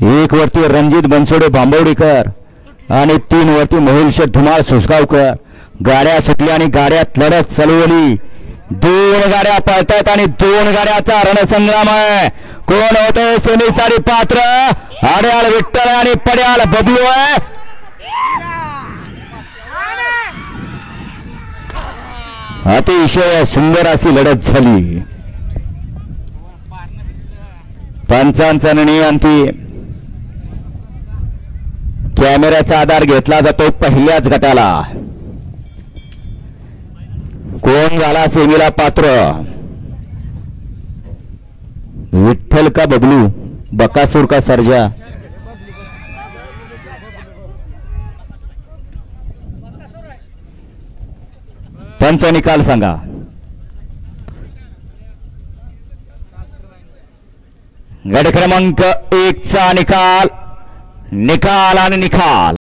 एक वरती रणजित बनसोडे बांबवडेकर आणि तीन वरती मोहिल धुमाळ सुसगावकर. गाड्या सुटल्या आणि गाड्यात लढत चालवली. दोन गाड्या पळतात आणि दोन गाड्याचा रणसंग्राम आहे. कोण होतंय सेमीसाठी पात्र? आड्याल विठ्ठल आणि पड्याल बबलू आहे. अतिशय सुंदर अशी लढत झाली. पंचांचा निर्णय आणखी कॅमेऱ्याचा आधार घेतला जातो पहिल्याच गटाला. कोण झाला सेमीला पात्र? विठ्ठल का बबलू? बकासूर का सर्जा? पंच निकाल सांगा. गट क्रमांक एक चा निकाल. निकाल आणि निकाल